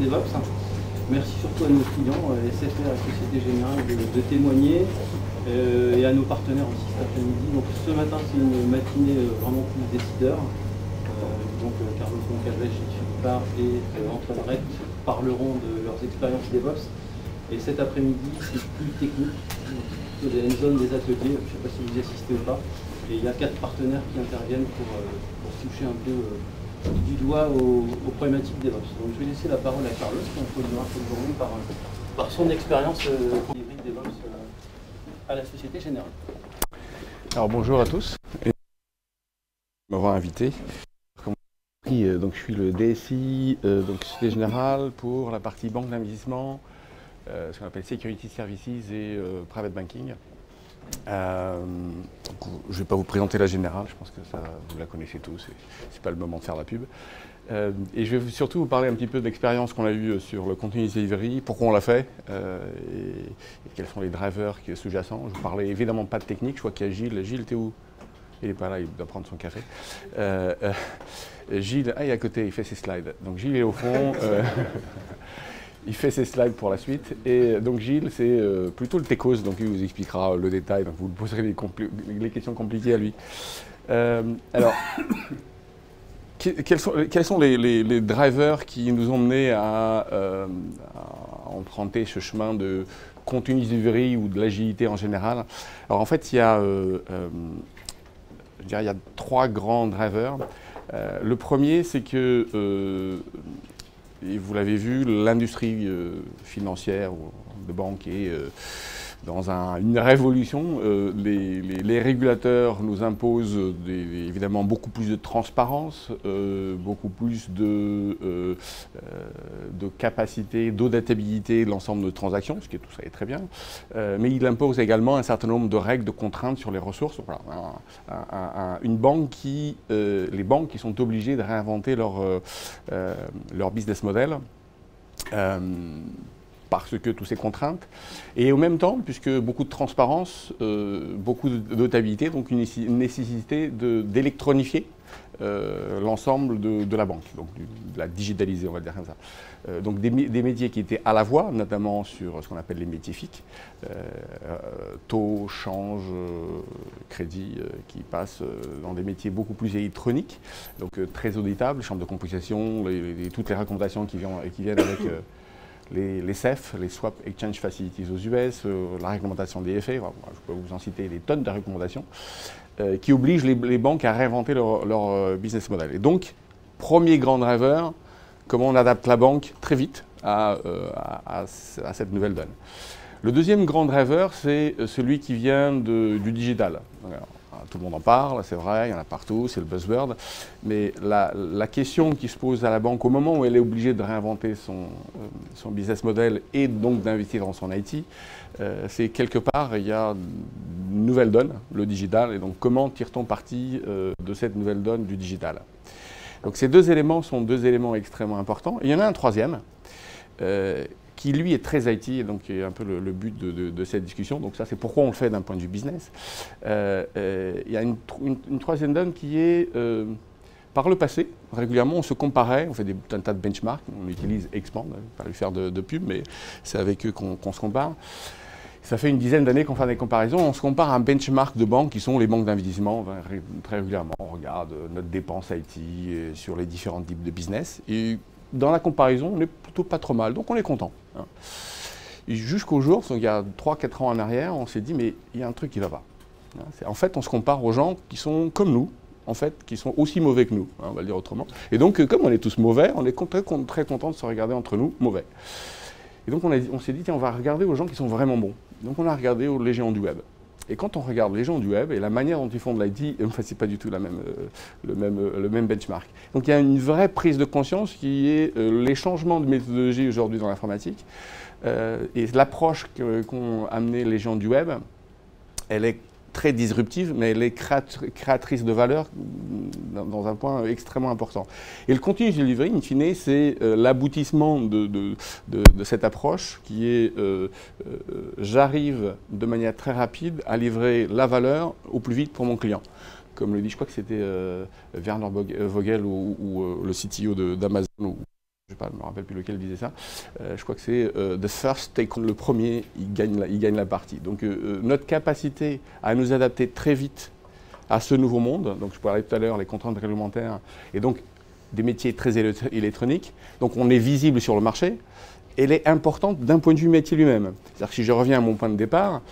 DevOps. Merci surtout à nos clients, euh, SFR et Société Générale, de, témoigner euh, et à nos partenaires aussi cet après-midi. Donc ce matin, c'est une matinée euh, vraiment plus décideur. donc Carlos Moncalves, Gilles Philippard et Antoine Rett parleront de leurs expériences DevOps. Et cet après-midi, c'est plus technique, plutôt des hands des ateliers, je ne sais pas si vous y assistez ou pas. Et il y a quatre partenaires qui interviennent pour toucher un peu du doigt aux, problématiques DevOps. Donc je vais laisser la parole à Carlos qui introduira cette par, par son expérience euh, DevOps euh, à la Société Générale. Alors bonjour à tous et m'avoir invité. Euh, donc, je suis le DSI euh, donc Société Générale pour la partie banque d'investissement, ce qu'on appelle Security Services et Private Banking. Euh, je ne vais pas vous présenter la générale, je pense que ça, vous la connaissez tous, ce n'est pas le moment de faire la pub. Euh, et je vais surtout vous parler un petit peu de l'expérience qu'on a eue sur le contenu delivery, pourquoi on l'a fait euh, et, quels sont les drivers qui sous-jacents. Je ne vous parlais évidemment pas de technique, je vois qu'il y a Gilles. Gilles, t'es où? Il n'est pas là, il doit prendre son café. Gilles, ah, il est à côté, il fait ses slides. Donc Gilles est au fond. il fait ses slides pour la suite. Et donc Gilles, c'est euh, plutôt le techos, donc il vous expliquera le détail, vous poserez les, questions compliquées à lui. Euh, alors, quels sont, les, drivers qui nous ont menés euh, à, emprunter ce chemin de continuous delivery ou de l'agilité en général? Alors en fait, il y a, je dirais, il y a trois grands drivers. le premier, c'est que et vous l'avez vu, l'industrie euh, financière de banque est euh, dans une révolution. Euh, les, régulateurs nous imposent évidemment beaucoup plus de transparence, beaucoup plus de, de capacité, d'auditabilité de l'ensemble de transactions, ce qui est tout ça est très bien. mais il impose également un certain nombre de règles, de contraintes sur les ressources. une banque les banques qui sont obligées de réinventer leur, business model euh, parce que toutes ces contraintes, et au même temps, puisque beaucoup de transparence, euh, beaucoup de notabilité, donc une nécessité d'électronifier euh, l'ensemble de, la banque, donc de la digitaliser, on va dire comme ça. Euh, donc des, métiers qui étaient à la voix, notamment sur ce qu'on appelle les métiers FIC, taux, change, crédit, qui passent dans des métiers beaucoup plus électroniques, donc très auditables, chambre de composition, toutes les recommandations qui viennent, qui viennent avec les, CEF, les Swap Exchange Facilities aux US, la réglementation des FA, je peux vous en citer des tonnes de recommandations. Euh, qui oblige les, banques à réinventer leur, euh, business model. Et donc, premier grand driver, comment on adapte la banque très vite à, euh, cette nouvelle donne. Le deuxième grand driver, c'est celui qui vient du digital. Tout le monde en parle, c'est vrai, il y en a partout, c'est le buzzword. Mais la, question qui se pose à la banque au moment où elle est obligée de réinventer son, son business model et donc d'investir dans son IT, c'est quelque part, il y a nouvelle donne, le digital, et donc comment tire-t-on parti euh, de cette nouvelle donne du digital? Donc ces deux éléments sont deux éléments extrêmement importants. il y en a un troisième, euh, qui lui est très IT, et donc est un peu le, but de, cette discussion. Donc ça, c'est pourquoi on le fait d'un point de vue business. Euh, il y a une, troisième donne qui est... Par le passé, régulièrement, on se comparait, on fait des, un tas de benchmarks, on utilise Expand, pas lui faire de, pub, mais c'est avec eux qu'on se compare. Ça fait une dizaine d'années qu'on fait des comparaisons. On se compare à un benchmark de banques qui sont les banques d'investissement. Très régulièrement, on regarde notre dépense IT sur les différents types de business. Et dans la comparaison, on est plutôt pas trop mal. Donc on est content. Hein. Jusqu'au jour, il y a 3-4 ans en arrière, on s'est dit, mais il y a un truc qui ne va pas. Hein. En fait, on se compare aux gens qui sont comme nous, en fait, qui sont aussi mauvais que nous, hein, on va le dire autrement. Et donc, comme on est tous mauvais, on est très, content de se regarder entre nous mauvais. Et donc, on, on s'est dit, tiens, on va regarder aux gens qui sont vraiment bons. Donc on a regardé les géants du web. Et quand on regarde les géants du web et la manière dont ils font de l'IT, enfin, ce n'est pas du tout euh, le, même, euh, le même benchmark. Donc il y a une vraie prise de conscience qui est euh, les changements de méthodologie aujourd'hui dans l'informatique et l'approche qu'ont amené les géants du web, elle est très disruptive, mais elle est créatrice de valeur dans un point extrêmement important. Et le continuous delivery, in fine, c'est euh, l'aboutissement de, cette approche qui est euh, euh, j'arrive de manière très rapide à livrer la valeur au plus vite pour mon client. Comme le dit, je crois que c'était Werner Vogel ou, le CTO d'Amazon je ne me rappelle plus lequel disait ça, euh, je crois que c'est euh, The First Take le premier, il gagne la, il gagne la partie. Donc euh, notre capacité à nous adapter très vite à ce nouveau monde, donc je parlais tout à l'heure les contraintes réglementaires, et donc des métiers très électroniques, donc on est visible sur le marché, elle est importante d'un point de vue métier lui-même. C'est-à-dire que si je reviens à mon point de départ,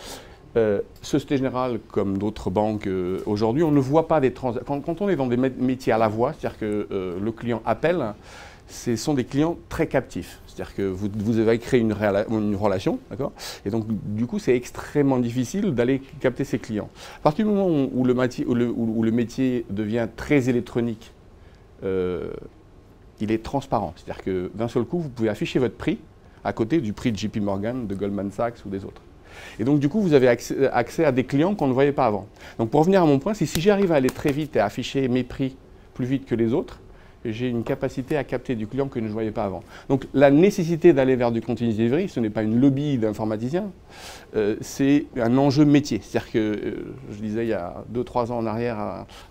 Société Générale, comme d'autres banques aujourd'hui, on ne voit pas des transactions. Quand, on est dans des métiers à la voix, c'est-à-dire que le client appelle, ce sont des clients très captifs. C'est-à-dire que vous, vous, avez créé une, relation, d'accord? Et donc, du coup, c'est extrêmement difficile d'aller capter ces clients. À partir du moment où le, métier, où le, métier devient très électronique, euh, il est transparent. C'est-à-dire que d'un seul coup, vous pouvez afficher votre prix à côté du prix de JP Morgan, de Goldman Sachs ou des autres. Et donc, du coup, vous avez accès, accès à des clients qu'on ne voyait pas avant. Donc, pour revenir à mon point, si j'arrive à aller très vite et à afficher mes prix plus vite que les autres, j'ai une capacité à capter du client que je ne voyais pas avant. Donc la nécessité d'aller vers du continuous delivery, ce n'est pas une lobby d'informaticiens, euh, c'est un enjeu métier. C'est-à-dire que, euh, je disais il y a 2-3 ans en arrière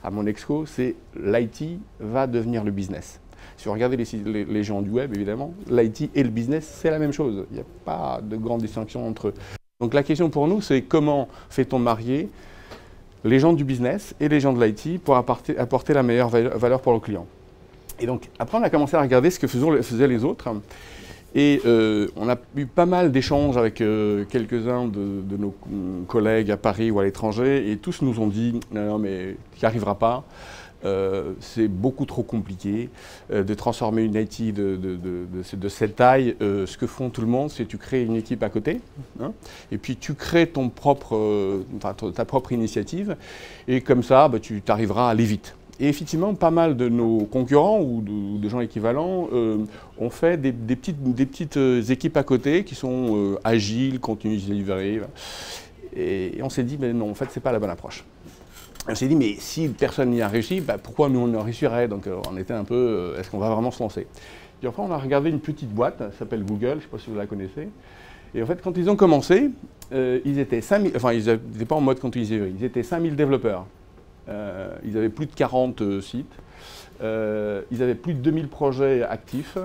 à, mon exco, c'est l'IT va devenir le business. Si vous regardez les, gens du web, évidemment, l'IT et le business, c'est la même chose. Il n'y a pas de grande distinction entre eux. Donc la question pour nous, c'est comment fait-on marier les gens du business et les gens de l'IT pour apporter la meilleure valeur pour le client? Et donc, après, on a commencé à regarder ce que faisaient les autres. Et euh, on a eu pas mal d'échanges avec euh, quelques-uns de, nos collègues à Paris ou à l'étranger, et tous nous ont dit non, non mais tu n'y arriveras pas. Euh, c'est beaucoup trop compliqué de transformer une IT de, de, cette taille. ce que font tout le monde, c'est tu crées une équipe à côté, hein, et puis tu crées ton propre, ta propre initiative, et comme ça, bah, tu arriveras à aller vite. Et effectivement, pas mal de nos concurrents ou de, gens équivalents euh, ont fait des, petites, euh, équipes à côté qui sont euh, agiles, continues delivery. Et, et on s'est dit, mais non, en fait, ce n'est pas la bonne approche. on s'est dit, mais si personne n'y a réussi, bah, pourquoi nous on en réussirait? Donc on était un peu, est-ce qu'on va vraiment se lancer? Et enfin, on a regardé une petite boîte, ça s'appelle Google, je ne sais pas si vous la connaissez. Et en fait, quand ils ont commencé, ils étaient 5000, enfin, ils n'étaient pas en mode continuous ils étaient 5000 développeurs. Euh, ils avaient plus de 40 euh, sites. Euh, ils avaient plus de 2000 projets actifs.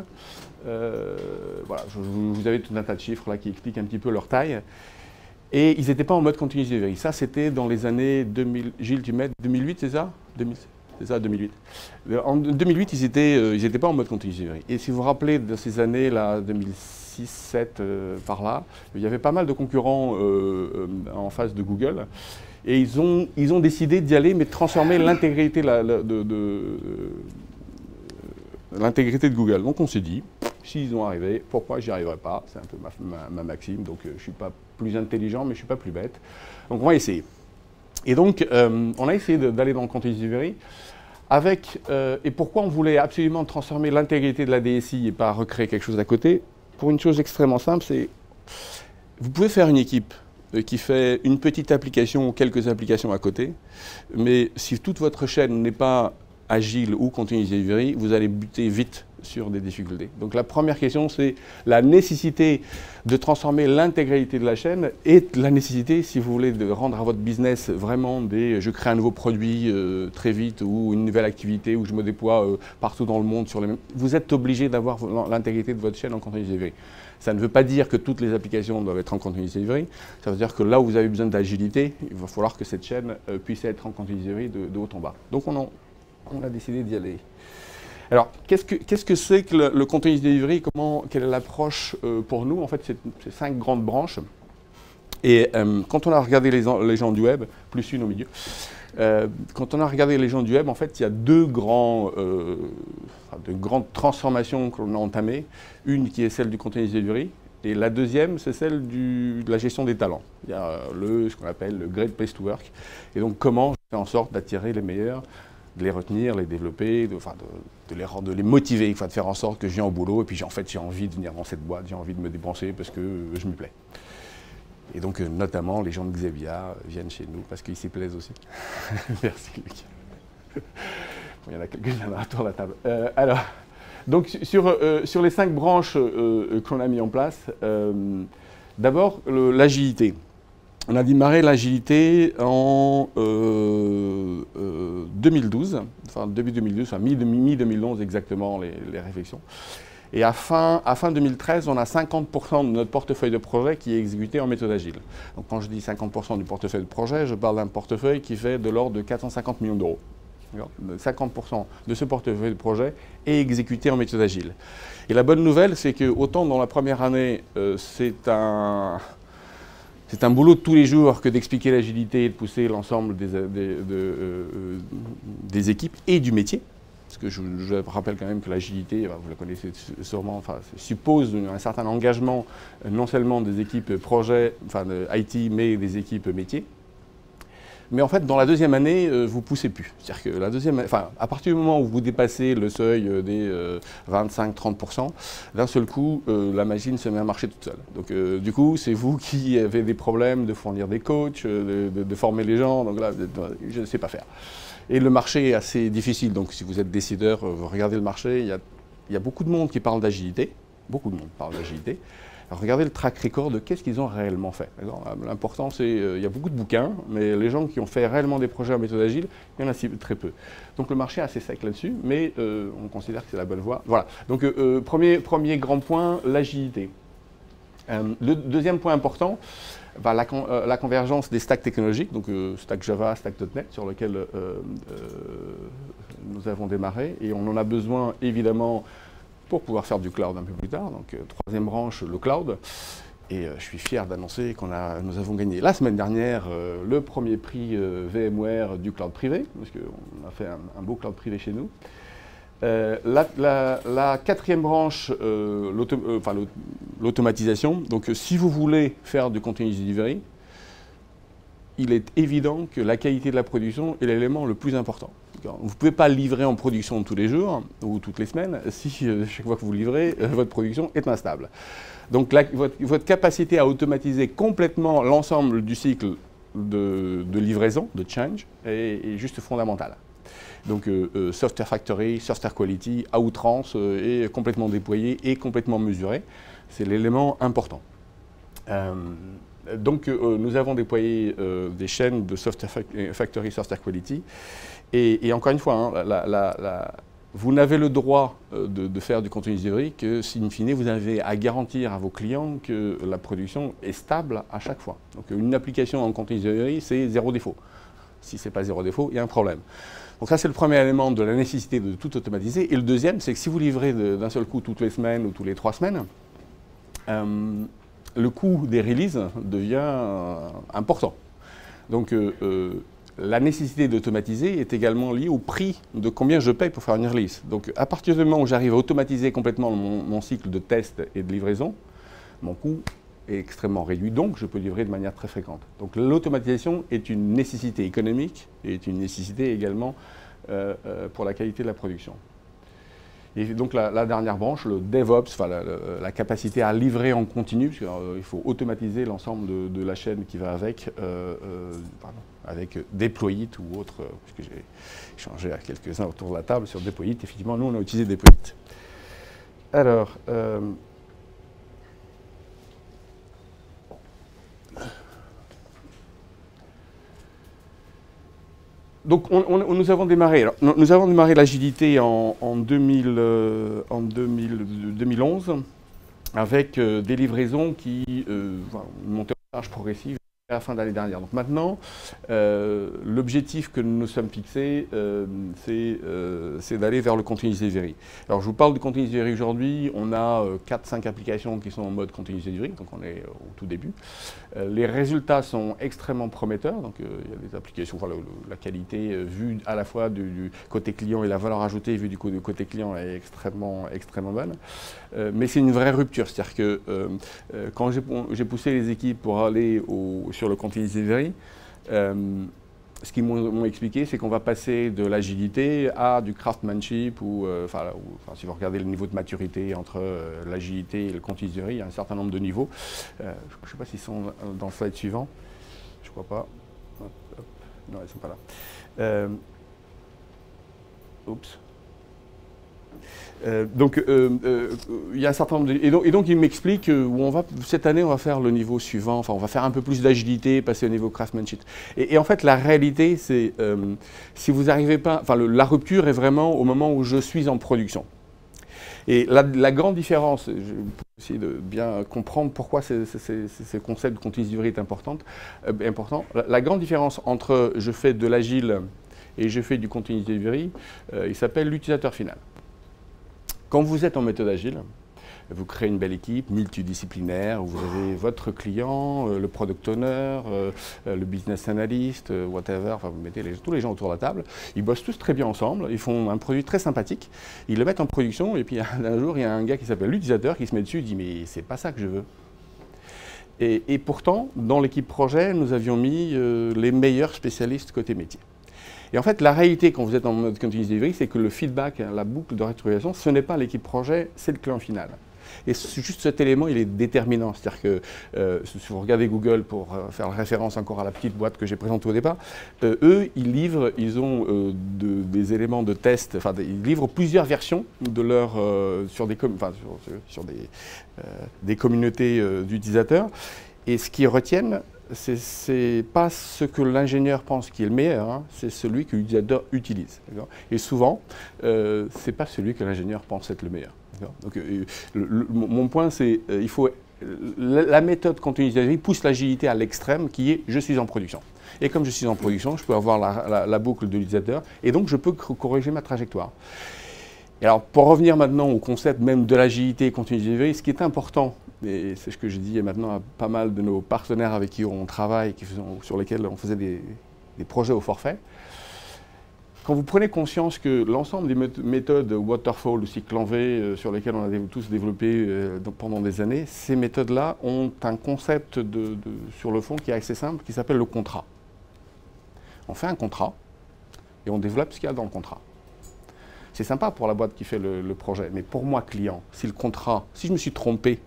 voilà, vous avez tout un tas de chiffres là qui expliquent un petit peu leur taille. Et ils n'étaient pas en mode continuous delivery. Ça, c'était dans les années 2000. Gilles, tu mets 2008, c'est ça? C'est ça, 2008. En 2008, ils n'étaient pas en mode continuous delivery. Et si vous vous rappelez de ces années-là, 2006, 2007, par là, il y avait pas mal de concurrents en face de Google. Et ils ont, ils ont décidé d'y aller, mais de transformer l'intégrité de, de, l'intégrité de Google. Donc on s'est dit, s'ils ont arrivé, pourquoi j'y arriverai pas? C'est un peu ma, maxime. Donc euh, je ne suis pas plus intelligent, mais je ne suis pas plus bête. Donc on va essayer. Et donc euh, on a essayé d'aller dans le contexte du avec, euh, et pourquoi on voulait absolument transformer l'intégrité de la DSI et pas recréer quelque chose à côté? Pour une chose extrêmement simple, c'est vous pouvez faire une équipe euh, qui fait une petite application ou quelques applications à côté. Mais si toute votre chaîne n'est pas agile ou continuous delivery, vous allez buter vite sur des difficultés. Donc la première question, c'est la nécessité de transformer l'intégralité de la chaîne et la nécessité, si vous voulez, de rendre à votre business vraiment des je crée un nouveau produit euh, très vite ou une nouvelle activité ou je me déploie euh, partout dans le monde sur les mêmes. Vous êtes obligé d'avoir l'intégrité de votre chaîne en continuous delivery. Ça ne veut pas dire que toutes les applications doivent être en continuous delivery. Ça veut dire que là où vous avez besoin d'agilité, il va falloir que cette chaîne euh, puisse être en continuous delivery de, haut en bas. Donc on, a décidé d'y aller. Alors, qu'est-ce que c'est que, le, continuous delivery? Comment, Quelle est l'approche euh, pour nous? En fait, c'est cinq grandes branches. Et euh, quand on a regardé les, gens du web, plus une au milieu, quand on a regardé les gens du web, en fait, il y a deux grands, de grandes transformations qu'on a entamées. Une qui est celle du contenu delivery, et la deuxième, c'est celle de la gestion des talents. Il y a le, ce qu'on appelle le Great Place to Work. Et donc, comment faire en sorte d'attirer les meilleurs, de les retenir, les développer, de, de, les, de les motiver, de faire en sorte que viens au boulot et puis en fait j'ai envie de venir dans cette boîte, j'ai envie de me dépenser parce que je me plais. Et donc, euh, notamment, les gens de Xevia viennent chez nous parce qu'ils s'y plaisent aussi. Merci, Luc. Il y en a quelques-uns autour de la table. Euh, alors, donc, sur, euh, sur les cinq branches qu'on a mis en place, d'abord, l'agilité. On a démarré l'agilité en 2012, enfin début 2012, enfin mi-2011 exactement les, les réflexions. Et à fin, à fin 2013, on a 50% de notre portefeuille de projet qui est exécuté en méthode agile. Donc quand je dis 50% du portefeuille de projet, je parle d'un portefeuille qui fait de l'ordre de 450 millions d'euros. 50% de ce portefeuille de projet est exécuté en méthode agile. Et la bonne nouvelle, c'est que autant dans la première année, euh, c'est un, un boulot de tous les jours que d'expliquer l'agilité et de pousser l'ensemble des, euh, euh, des, équipes et du métier. Parce que je, rappelle quand même que l'agilité, vous la connaissez sûrement, suppose un certain engagement non seulement des équipes projet, enfin de IT, mais des équipes métiers. Mais en fait, dans la deuxième année, vous euh, vous poussez plus. C'est-à-dire que la deuxième, enfin, à partir du moment où vous dépassez le seuil euh, des 25-30%, euh, d'un seul coup, la machine se met à marcher toute seule. Donc, du coup, c'est vous qui avez des problèmes de fournir des coachs, de, former les gens. Donc là, je ne sais pas faire. Et le marché est assez difficile. Donc, si vous êtes décideur, vous regardez le marché, il y a beaucoup de monde qui parle d'agilité. Beaucoup de monde parle d'agilité regardez le track record de qu'est-ce qu'ils ont réellement fait. L'important, c'est euh, il y a beaucoup de bouquins, mais les gens qui ont fait réellement des projets en méthode agile, il y en a très peu. Donc le marché est assez sec là-dessus, mais euh, on considère que c'est la bonne voie. Voilà. Donc euh, premier, grand point, l'agilité. le deuxième point important, bah, la, la, convergence des stacks technologiques, donc stack Java, stack.NET, sur lequel nous avons démarré, et on en a besoin évidemment pour pouvoir faire du cloud un peu plus tard. Donc, euh, troisième branche, le cloud. Et euh, je suis fier d'annoncer qu'on a, nous avons gagné la semaine dernière euh, le premier prix VMware du cloud privé, parce qu'on a fait un, beau cloud privé chez nous. La, quatrième branche, l'automatisation. Donc, si vous voulez faire du continuous delivery, il est évident que la qualité de la production est l'élément le plus important. Vous ne pouvez pas livrer en production tous les jours ou toutes les semaines si euh, chaque fois que vous livrez, euh, votre production est instable. Donc votre, capacité à automatiser complètement l'ensemble du cycle de, livraison, de change, est, juste fondamentale. Donc euh, Software Factory, Software Quality, à outrance, est complètement déployé et complètement mesuré. C'est l'élément important. Donc nous avons déployé des chaînes de Software Factory, Software Quality et, encore une fois, hein, vous n'avez le droit euh, de, faire du contenu delivery que si, in fine, vous avez à garantir à vos clients que la production est stable à chaque fois. Donc une application en contenu delivery, c'est zéro défaut. Si ce n'est pas zéro défaut, il y a un problème. Donc ça, c'est le premier élément de la nécessité de tout automatiser. Et le deuxième, c'est que si vous livrez d'un seul coup toutes les semaines ou toutes les trois semaines, euh, le coût des releases devient euh, important. Donc, la nécessité d'automatiser est également liée au prix de combien je paye pour faire une release. Donc à partir du moment où j'arrive à automatiser complètement mon, cycle de test et de livraison, mon coût est extrêmement réduit, donc je peux livrer de manière très fréquente. Donc l'automatisation est une nécessité économique et est une nécessité également euh, euh, pour la qualité de la production. Et donc la, dernière branche, le DevOps, la, capacité à livrer en continu, parce qu'il euh, faut automatiser l'ensemble de, la chaîne qui va avec, euh, euh, avec Deployit ou autre, puisque j'ai échangé à quelques-uns autour de la table sur Deployit. Effectivement, nous, on a utilisé Deployit. Alors, donc nous avons démarré, nous avons démarré l'agilité en, 2011 euh, avec euh, des livraisons qui euh, montaient en charge progressive la fin d'année dernière. Donc maintenant, euh, l'objectif que nous nous sommes fixés, euh, euh, c'est d'aller vers le continuous delivery. Alors je vous parle du continuous delivery aujourd'hui, on a 4-5 applications qui sont en mode continuous delivery, donc on est au tout début. les résultats sont extrêmement prometteurs, donc il y a des applications, la qualité vue à la fois du, côté client et la valeur ajoutée vue du côté client est extrêmement, extrêmement bonne. mais c'est une vraie rupture, c'est-à-dire que quand j'ai poussé les équipes pour aller au sur le continuous delivery. Euh, ce qu'ils m'ont expliqué, c'est qu'on va passer de l'agilité à du craftsmanship, ou, euh, si vous regardez le niveau de maturité entre euh, l'agilité et le continuous delivery, il y a un certain nombre de niveaux. je ne sais pas s'ils sont dans le slide suivant. Je ne crois pas. Non, ils ne sont pas là. oups. Euh, donc, euh, euh, il y a un certain nombre de... et, donc, il m'explique où on va, cette année, on va faire le niveau suivant, enfin, on va faire un peu plus d'agilité, passer au niveau craftsmanship. Et, en fait, la réalité, c'est, si vous n'arrivez pas, enfin, la rupture est vraiment au moment où je suis en production. Et la, grande différence, je, pour essayer de bien comprendre pourquoi ce concept de continuous est important, important la, grande différence entre je fais de l'agile et je fais du continuous delivery, il s'appelle l'utilisateur final. Quand vous êtes en méthode agile, vous créez une belle équipe multidisciplinaire, où vous avez votre client, euh, le product owner, euh, euh, le business analyst, whatever, enfin vous mettez tous les gens autour de la table, ils bossent tous très bien ensemble, ils font un produit très sympathique, ils le mettent en production et puis un jour il y a un gars qui s'appelle l'utilisateur qui se met dessus et dit mais c'est pas ça que je veux. Et, pourtant, dans l'équipe projet, nous avions mis les meilleurs spécialistes côté métier. Et en fait, la réalité quand vous êtes en mode continuous delivery, c'est que le feedback, la boucle de rétroaction, ce n'est pas l'équipe projet, c'est le client final. Et juste cet élément, il est déterminant. C'est-à-dire que euh, si vous regardez Google pour euh, faire référence encore à la petite boîte que j'ai présentée au départ, euh, eux, ils livrent, ils ont des éléments de test, enfin, ils livrent plusieurs versions de leur, sur des, sur, des, des communautés d'utilisateurs. Et ce qu'ils retiennent, c'est pas ce que l'ingénieur pense qui est le meilleur, hein, c'est celui que l'utilisateur utilise. Et souvent, euh, c'est pas celui que l'ingénieur pense être le meilleur. Donc, euh, mon point, c'est euh, il faut la, méthode continue pousse l'agilité à l'extrême, qui est je suis en production. Et comme je suis en production, je peux avoir la, boucle de l'utilisateur, et donc je peux corriger ma trajectoire. Et alors, pour revenir maintenant au concept même de l'agilité continue ce qui est important et c'est ce que je dis maintenant à pas mal de nos partenaires avec qui on travaille, sur lesquels on faisait des, projets au forfait. Quand vous prenez conscience que l'ensemble des méthodes waterfall ou cycle en V euh, sur lesquelles on a tous développé euh, pendant des années, ces méthodes-là ont un concept sur le fond qui est assez simple, qui s'appelle le contrat. On fait un contrat et on développe ce qu'il y a dans le contrat. C'est sympa pour la boîte qui fait le projet, mais pour moi, client, si le contrat, si je me suis trompé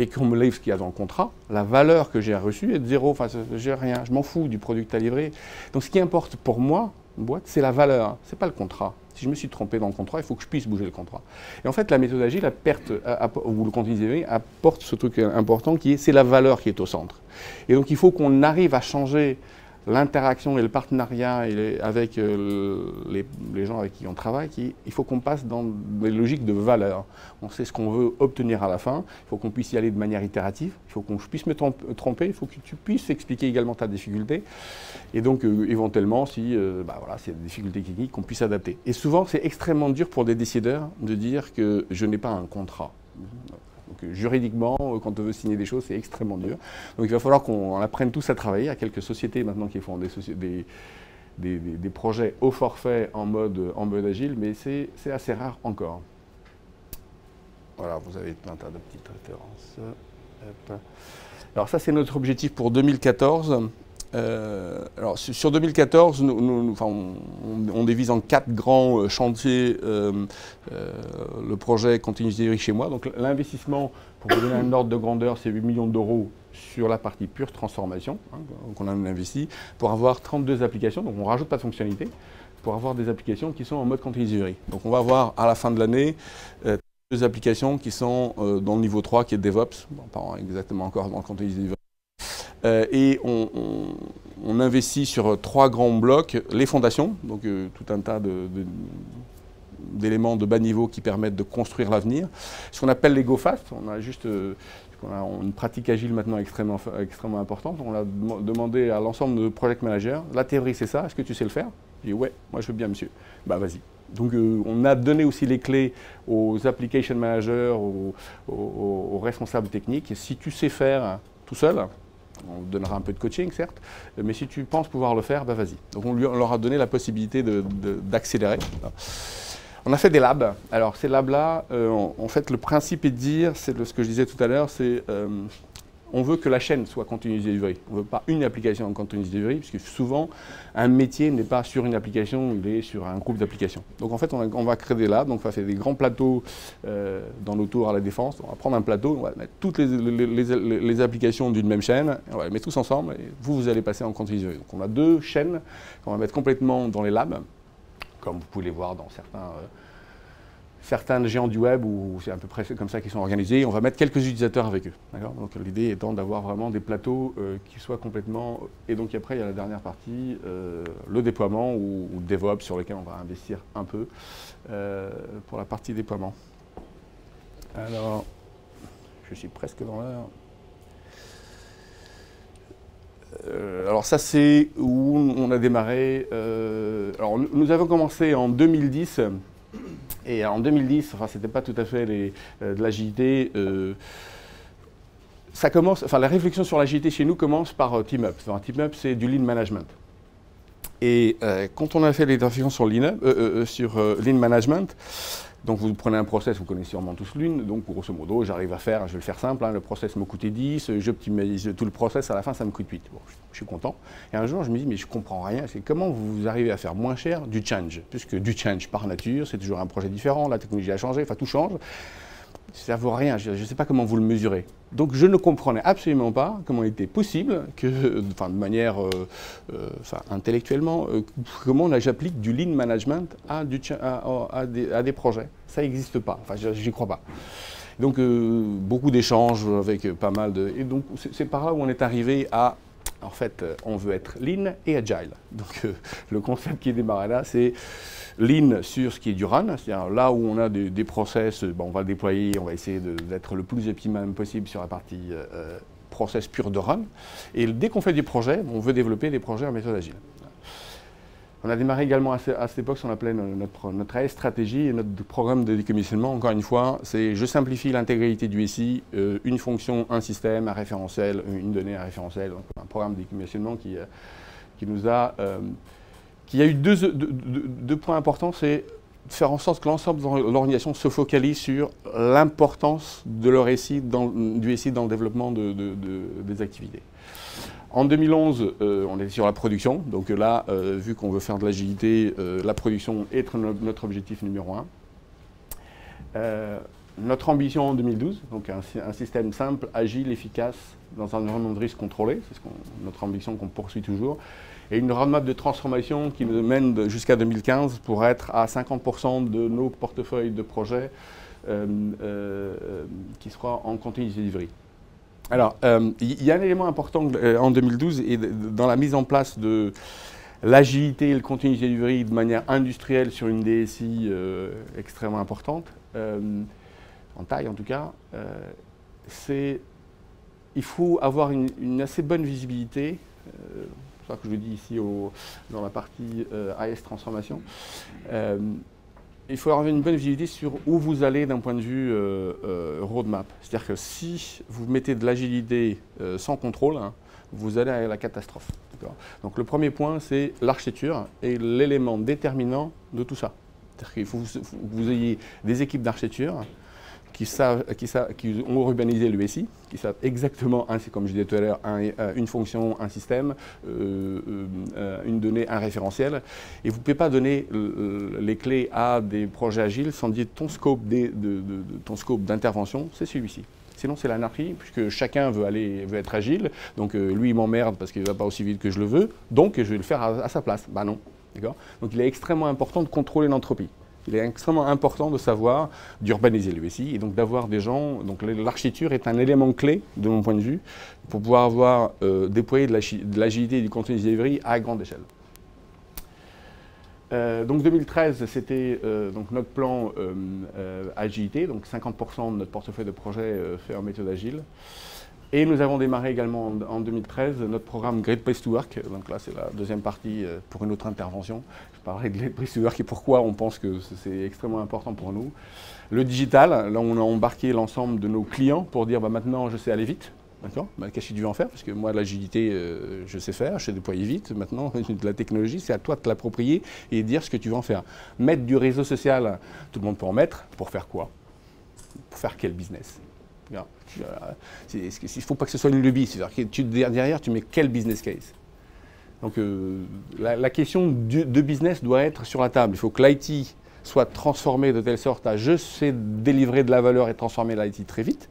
et qu'on me livre ce qu'il y a dans le contrat, la valeur que j'ai reçue est de zéro. Enfin, j'ai rien, je m'en fous du produit que tu as livré. Donc ce qui importe pour moi, boîte, c'est la valeur, c'est pas le contrat. Si je me suis trompé dans le contrat, il faut que je puisse bouger le contrat. Et en fait, la méthode agile, la perte, ou le continuous apporte ce truc important qui est, c'est la valeur qui est au centre. Et donc il faut qu'on arrive à changer l'interaction et le partenariat avec euh, les, gens avec qui on travaille, il faut qu'on passe dans des logiques de valeur. On sait ce qu'on veut obtenir à la fin, il faut qu'on puisse y aller de manière itérative, il faut qu'on puisse me tromper, il faut que tu puisses expliquer également ta difficulté, et donc euh, éventuellement, si euh, bah, voilà, a des difficultés techniques, qu'on puisse adapter. Et souvent, c'est extrêmement dur pour des décideurs de dire que je n'ai pas un contrat. Juridiquement, euh, quand on veut signer des choses, c'est extrêmement dur. Donc il va falloir qu'on apprenne tous à travailler. Il y a quelques sociétés maintenant qui font des, des, projets au forfait en mode, en mode agile, mais c'est assez rare encore. Voilà, vous avez un tas de petites références. Alors ça, c'est notre objectif pour 2014. Euh, alors sur 2014, nous, on, dévise en quatre grands euh, chantiers euh, le projet Continuous chez moi. Donc l'investissement, pour vous donner un ordre de grandeur, c'est 8 millions d'euros sur la partie pure transformation hein, qu'on a investi pour avoir 32 applications. Donc on ne rajoute pas de fonctionnalités pour avoir des applications qui sont en mode Continuous. Donc on va avoir à la fin de l'année deux applications qui sont dans le niveau 3 qui est DevOps, pas exactement encore dans le Continuous euh, et on, investit sur trois grands blocs, les fondations, donc euh, tout un tas d'éléments de, bas niveau qui permettent de construire l'avenir. Ce qu'on appelle les go fast, on a juste euh, une pratique agile maintenant extrêmement, importante. On a demandé à l'ensemble de project managers, la théorie c'est ça, est-ce que tu sais le faire? J'ai dit ouais, moi je veux bien monsieur. Bah vas-y. Donc on a donné aussi les clés aux application managers, aux, responsables techniques. Si tu sais faire tout seul, on donnera un peu de coaching, certes, mais si tu penses pouvoir le faire, bah vas-y. Donc on, leur a donné la possibilité d'accélérer. On a fait des labs. Alors ces labs-là, euh, en, fait, le principe est de dire, c'est ce que je disais tout à l'heure, c'est euh, on veut que la chaîne soit continuous delivery. On ne veut pas une application en continuous delivery, puisque souvent, un métier n'est pas sur une application, il est sur un groupe d'applications. Donc en fait, on, va créer des labs, donc on va faire des grands plateaux euh, dans nos tours à la défense. On va prendre un plateau, on va mettre toutes les, applications d'une même chaîne, on va les mettre tous ensemble, et vous, vous allez passer en continuous delivery. Donc on a deux chaînes qu'on va mettre complètement dans les labs, comme vous pouvez les voir dans certains... Euh, certains géants du web, où c'est à peu près comme ça qu'ils sont organisés, on va mettre quelques utilisateurs avec eux. Donc l'idée étant d'avoir vraiment des plateaux euh, qui soient complètement... Et donc après, il y a la dernière partie, euh, le déploiement ou, ou, DevOps sur lequel on va investir un peu euh, pour la partie déploiement. Alors, je suis presque dans l'heure. alors ça c'est où on a démarré. alors nous avons commencé en 2010 et en 2010, enfin, c'était pas tout à fait euh, de l'agilité. Euh, ça commence, enfin, la réflexion sur l'agilité chez nous commence par euh, Team Up. Enfin, team Up, c'est du lean management. Et quand on a fait les réflexions sur lean, sur lean management, donc vous prenez un process, vous connaissez sûrement tous l'une, donc grosso modo, j'arrive à faire, je vais le faire simple, hein, le process me coûtait 10, j'optimise tout le process, à la fin ça me coûte 8. Bon, je suis content. Et un jour je me dis, mais je comprends rien, c'est comment vous arrivez à faire moins cher du change? Puisque du change par nature, c'est toujours un projet différent, la technologie a changé, enfin tout change ça ne vaut rien, je ne sais pas comment vous le mesurez. Donc je ne comprenais absolument pas comment il était possible que, enfin de manière euh, euh, intellectuellement, euh, comment j'applique du lean management à, des, projets. Ça n'existe pas, enfin j'y crois pas. Donc beaucoup d'échanges avec pas mal de... Et donc c'est par là où on est arrivé à en fait, on veut être lean et agile. Donc, le concept qui est démarré là, c'est lean sur ce qui est du run, c'est-à-dire là où on a des, process, on va le déployer, on va essayer d'être le plus optimal possible sur la partie euh, process pur de run. Et dès qu'on fait des projets, on veut développer des projets en méthode agile. On a démarré également à, cette époque ce qu'on appelait notre, notre stratégie et notre programme de décommissionnement. Encore une fois, c'est je simplifie l'intégralité du SI, euh, une fonction, un système, un référentiel, une donnée, un référentiel, donc un programme de décommissionnement qui, euh, qui nous a y a eu deux, points importants, c'est faire en sorte que l'ensemble de l'organisation se focalise sur l'importance du SI dans le développement des activités. En 2011, euh, on était sur la production, donc là, euh, vu qu'on veut faire de l'agilité, euh, la production est notre objectif numéro un. notre ambition en 2012, donc un, système simple, agile, efficace, dans un environnement de risque contrôlé, c'est notre ambition qu'on poursuit toujours et une roadmap de transformation qui nous mène jusqu'à 2015 pour être à 50% de nos portefeuilles de projets qui sera en continuité delivery. Alors, euh, il y a un élément important en 2012 et dans la mise en place de l'agilité et le continuité delivery de manière industrielle sur une DSI extrêmement importante, en taille en tout cas, c'est il faut avoir une, assez bonne visibilité que je dis ici dans la partie euh, AS transformation. Euh, il faut avoir une bonne visibilité sur où vous allez d'un point de vue euh, roadmap. C'est-à-dire que si vous mettez de l'agilité sans contrôle, hein, vous allez à la catastrophe. Donc le premier point, c'est l'architecture et l'élément déterminant de tout ça. C'est-à-dire qu'il faut que vous ayez des équipes d'architecture qui, savent, qui, savent, qui ont urbanisé le SI, qui savent exactement, comme je disais tout à l'heure, euh, une fonction, un système, euh, euh, une donnée, un référentiel. Et vous ne pouvez pas donner les clés à des projets agiles sans dire ton scope d'intervention, c'est celui-ci. Sinon, c'est l'anarchie, puisque chacun veut, aller, veut être agile. Donc, lui, il m'emmerde parce qu'il ne va pas aussi vite que je le veux. Donc, je vais le faire à, sa place. Bah non. Donc, il est extrêmement important de contrôler l'entropie il est extrêmement important de savoir d'urbaniser le SI et donc d'avoir des gens. Donc l'architecture est un élément clé, de mon point de vue, pour pouvoir avoir euh, déployé de l'agilité et du contenu delivery à grande échelle. Euh, donc 2013, c'était euh, notre plan agilité, donc 50% de notre portefeuille de projets fait en méthode agile. Et nous avons démarré également en, 2013 notre programme Great Place to Work. Donc là, c'est la deuxième partie euh, pour une autre intervention. Je parlerai de Great Place to Work et pourquoi on pense que c'est extrêmement important pour nous. Le digital, là, on a embarqué l'ensemble de nos clients pour dire bah, maintenant, je sais aller vite. D'accord? Bah, Qu'est-ce que tu veux en faire? Parce que moi, l'agilité, euh, je sais faire, je sais déployer vite. Maintenant, de la technologie, c'est à toi de l'approprier et dire ce que tu veux en faire. Mettre du réseau social, tout le monde peut en mettre. Pour faire quoi? Pour faire quel business? Il ne faut pas que ce soit une lubie. Derrière, tu mets quel business case Donc euh, la, question de business doit être sur la table. Il faut que l'IT soit transformé de telle sorte à je sais délivrer de la valeur et transformer l'IT très vite.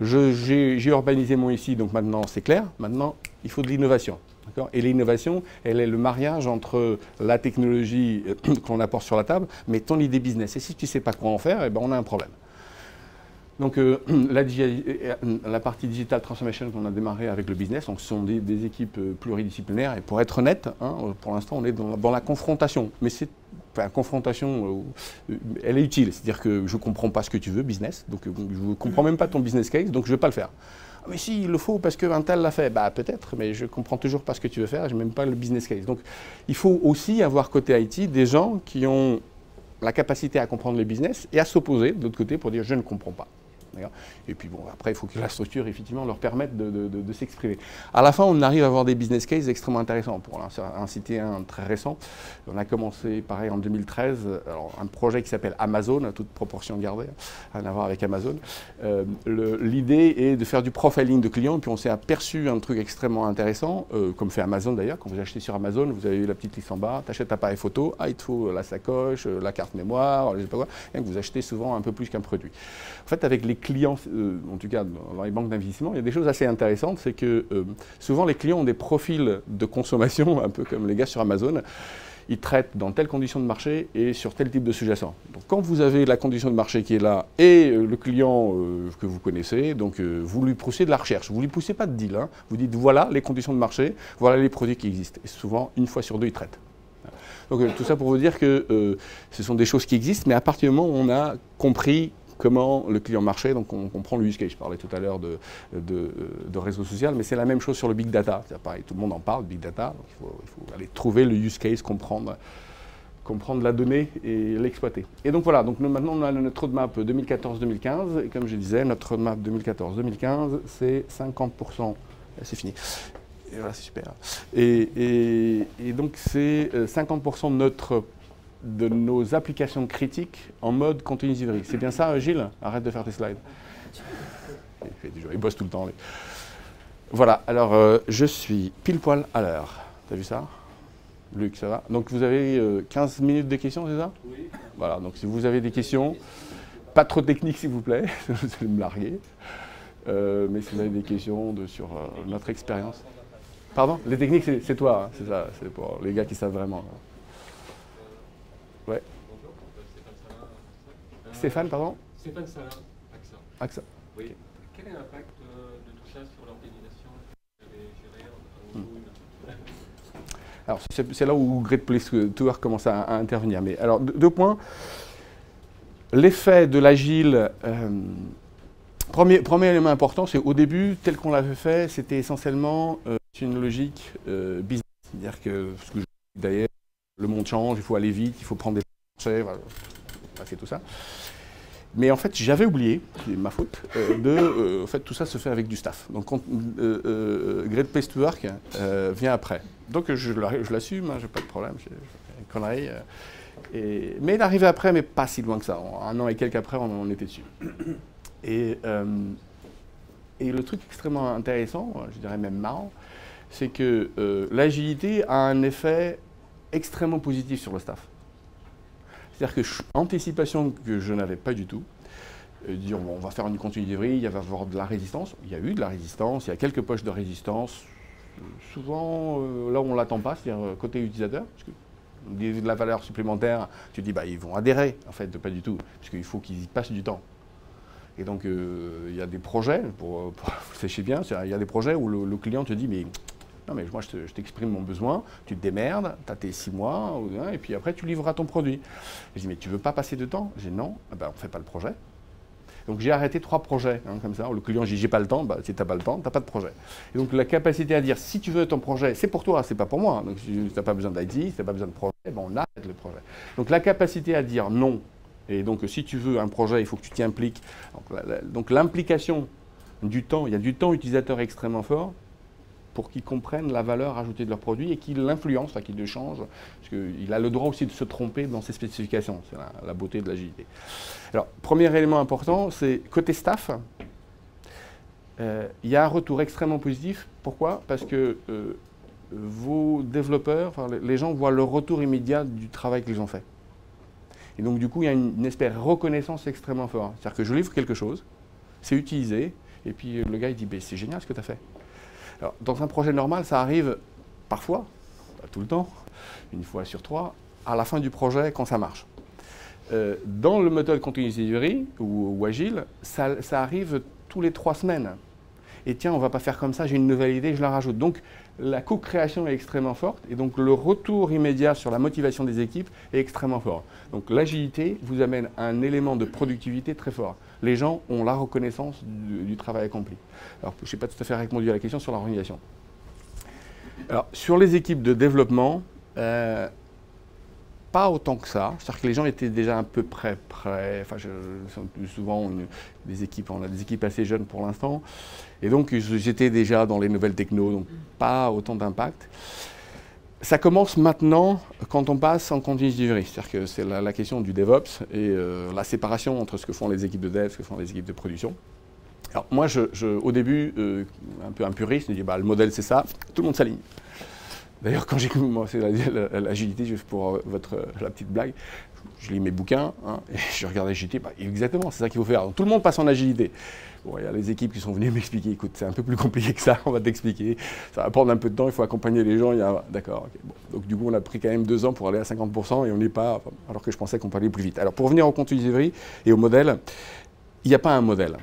J'ai urbanisé mon ici, donc maintenant c'est clair. Maintenant, il faut de l'innovation. Et l'innovation, elle est le mariage entre la technologie qu'on apporte sur la table, mais ton idée business. Et si tu ne sais pas quoi en faire, eh ben on a un problème. Donc euh, la, euh, la, partie digital transformation qu'on a démarré avec le business, donc ce sont des, équipes euh, pluridisciplinaires. Et pour être honnête, hein, pour l'instant, on est dans, la confrontation. Mais c'est la confrontation, elle est utile. C'est-à-dire que je ne comprends pas ce que tu veux, business. Donc je ne comprends même pas ton business case, donc je ne vais pas le faire. Ah, mais si, il le faut parce qu'un tel l'a fait. Bah peut-être, mais je ne comprends toujours pas ce que tu veux faire, je n'ai même pas le business case. Donc il faut aussi avoir côté IT des gens qui ont la capacité à comprendre le business et à s'opposer de l'autre côté pour dire je ne comprends pas. Et puis bon, après, il faut que la structure, effectivement, leur permette de, s'exprimer. À la fin, on arrive à avoir des business cases extrêmement intéressants. Pour en citer un très récent, on a commencé, pareil, en 2013, un projet qui s'appelle Amazon, à toute proportion gardée, rien à voir avec Amazon. Euh, l'idée est de faire du profiling de clients, puis on s'est aperçu un truc extrêmement intéressant, euh, comme fait Amazon d'ailleurs. Quand vous achetez sur Amazon, vous avez la petite liste en bas, tu achètes appareil photo, ah, il te faut la sacoche, la carte mémoire, je sais pas quoi, et vous achetez souvent un peu plus qu'un produit. En fait, avec les clients, euh, en tout cas dans les banques d'investissement, il y a des choses assez intéressantes. C'est que euh, souvent les clients ont des profils de consommation, un peu comme les gars sur Amazon. Ils traitent dans telle condition de marché et sur tel type de sous-jacent. Donc quand vous avez la condition de marché qui est là et euh, le client que vous connaissez, donc vous lui poussez de la recherche. Vous ne lui poussez pas de deal. Hein. Vous dites voilà les conditions de marché, voilà les produits qui existent. Et souvent, une fois sur deux, ils traitent. Donc tout ça pour vous dire que ce sont des choses qui existent, mais à partir du moment où on a compris comment le client marchait. Donc on, comprend le use case. Je parlais tout à l'heure de, de, réseau social, mais c'est la même chose sur le big data. Pareil, tout le monde en parle, big data. Il, faut, aller trouver le use case, comprendre la donnée et l'exploiter. Et donc voilà, maintenant on a notre roadmap 2014-2015, et comme je disais, notre roadmap 2014-2015, c'est 50%, c'est fini. Et c'est super. Et, et donc c'est 50% euh, de notre de nos applications critiques en mode continuous delivery. C'est bien ça, Gilles? Arrête de faire tes slides. Il, bosse tout le temps. Voilà, alors euh, je suis pile poil à l'heure. T'as vu ça? Luc, ça va? Donc vous avez 15 euh, minutes de questions, c'est ça? Oui. Voilà, donc si vous avez des questions, pas trop techniques s'il vous plaît, vous allez me larguer. Euh, mais si vous avez des questions de, sur notre expérience. Pardon? Les techniques, c'est toi, hein, c'est ça, c'est pour les gars qui savent vraiment. Ouais. Bonjour, Stéphane Salin. Stéphane, pardon Stéphane Salin, AXA. AXA. Oui. Quel est l'impact de tout ça sur l'organisation que vous avez gérée hmm. Alors, c'est là où Great Place Tour commence à, intervenir. Mais alors, deux, points. L'effet de l'agile, euh, premier, premier élément important, c'est au début, tel qu'on l'avait fait, c'était essentiellement euh, une logique euh, business. C'est-à-dire que, ce que je d'ailleurs, le monde change, il faut aller vite, il faut prendre des marchés, voilà, c'est tout ça. Mais en fait, j'avais oublié, c'est ma faute, euh, de, euh, en fait, tout ça se fait avec du staff. Donc, quand, euh, Great Place to Work vient après. Donc, je, l'assume, hein, j'ai pas de problème, j'ai une connerie. Mais il arrivait après, mais pas si loin que ça. Un an et quelques après, on en était dessus. Et, et le truc extrêmement intéressant, je dirais même marrant, c'est que l'agilité a un effet extrêmement positif sur le staff. C'est-à-dire que anticipation que je n'avais pas du tout, euh, dire on va faire une continuité il va y avoir de la résistance. Il y a eu de la résistance, il y a quelques poches de résistance. Souvent euh, là où on ne l'attend pas, c'est-à-dire euh, côté utilisateur. Parce que de la valeur supplémentaire, tu dis bah ils vont adhérer, en fait, pas du tout, parce qu'il faut qu'ils y passent du temps. Et donc il y a des projets, pour, vous sachez bien, il y a des projets où le client te dit mais non, mais moi, je t'exprime mon besoin, tu te démerdes, tu as tes six mois, et puis après, tu livreras ton produit. je dis, mais tu veux pas passer de temps? Dis, non, ah ben, on ne fait pas le projet. Donc j'ai arrêté trois projets, hein, comme ça. Le client j'ai pas le temps, bah, si tu n'as pas le temps, tu n'as pas de projet. Et donc la capacité à dire, si tu veux ton projet, c'est pour toi, c'est pas pour moi. Donc si tu n'as pas besoin d'IT, si tu n'as pas besoin de projet, ben, on arrête le projet. Donc la capacité à dire non, et donc si tu veux un projet, il faut que tu t'y impliques. Donc l'implication du temps, il y a du temps utilisateur extrêmement fort, pour qu'ils comprennent la valeur ajoutée de leur produit et qu'ils l'influencent, qu'ils le changent, parce qu'il a le droit aussi de se tromper dans ses spécifications. C'est la, beauté de l'agilité. Alors, premier élément important, c'est côté staff, euh, il y a un retour extrêmement positif. Pourquoi? Parce que euh, vos développeurs, les gens voient le retour immédiat du travail qu'ils ont fait. Et donc, du coup, il y a une, espèce de reconnaissance extrêmement forte. C'est-à-dire que je livre quelque chose, c'est utilisé, et puis le gars, il dit, c'est génial ce que tu as fait. Dans un projet normal, ça arrive parfois, pas tout le temps, une fois sur trois, à la fin du projet quand ça marche. Euh, dans le méthode continuous delivery ou, agile, ça, ça arrive tous les trois semaines. Et tiens, on va pas faire comme ça, j'ai une nouvelle idée, je la rajoute. Donc la co-création est extrêmement forte et donc le retour immédiat sur la motivation des équipes est extrêmement fort. Donc l'agilité vous amène un élément de productivité très fort. Les gens ont la reconnaissance du, du travail accompli. Alors je n'ai pas tout à fait répondu à la question sur l'organisation. Alors sur les équipes de développement, euh, pas autant que ça. C'est-à-dire que les gens étaient déjà un peu près prêts. Enfin, je, souvent, des équipes, on a des équipes assez jeunes pour l'instant. Et donc, j'étais déjà dans les nouvelles techno, donc pas autant d'impact. Ça commence maintenant quand on passe en continuous delivery. C'est-à-dire que c'est la, question du DevOps et euh, la séparation entre ce que font les équipes de dev, ce que font les équipes de production. Alors moi, au début, euh, un peu un puriste, je dis, bah, le modèle c'est ça, tout le monde s'aligne. D'ailleurs, quand j'ai commencé la- la- l'agilité, juste pour euh, votre, euh, la petite blague, je lis mes bouquins hein, et je regardais l'agilité. Bah, exactement, c'est ça qu'il faut faire. Tout le monde passe en agilité. Il y a les équipes qui sont venues m'expliquer. Écoute, c'est un peu plus compliqué que ça. On va t'expliquer. Ça va prendre un peu de temps. Il faut accompagner les gens. Y. D'accord. Donc du coup, on a pris quand même deux ans pour aller à 50% et on n'est pas. alors que je pensais qu'on parlait plus vite. Alors pour revenir au continuous delivery et au modèle, il n'y a pas un modèle.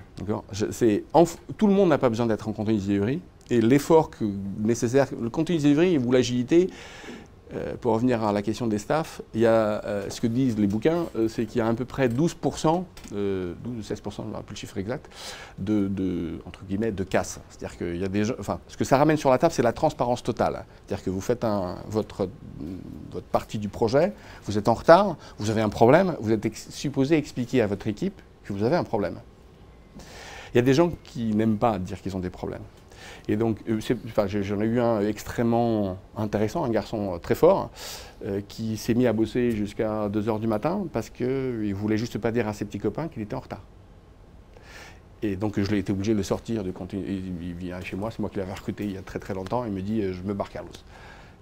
tout le monde n'a pas besoin d'être en continuous delivery. Et l'effort nécessaire, le continuous delivery ou l'agilité, euh, pour revenir à la question des staffs, il y a, euh, ce que disent les bouquins, euh, c'est qu'il y a à peu près 12%, euh, 12 ou 16%, je ne plus le chiffre exact, de, entre guillemets, de casse. C'est-à-dire qu'il y a des enfin, ce que ça ramène sur la table, c'est la transparence totale. C'est-à-dire que vous faites votre, votre partie du projet, vous êtes en retard, vous avez un problème, vous êtes supposé expliquer à votre équipe que vous avez un problème. Il y a des gens qui n'aiment pas dire qu'ils ont des problèmes. Et donc, euh, enfin, j'en ai eu un extrêmement intéressant, un garçon euh, très fort, euh, qui s'est mis à bosser jusqu'à 2h du matin parce qu'il ne voulait juste pas dire à ses petits copains qu'il était en retard. Et donc, je l'ai été obligé de le sortir de quand il, vient chez moi, c'est moi qui l'avais recruté il y a très très longtemps, il me dit Je me barre, Carlos.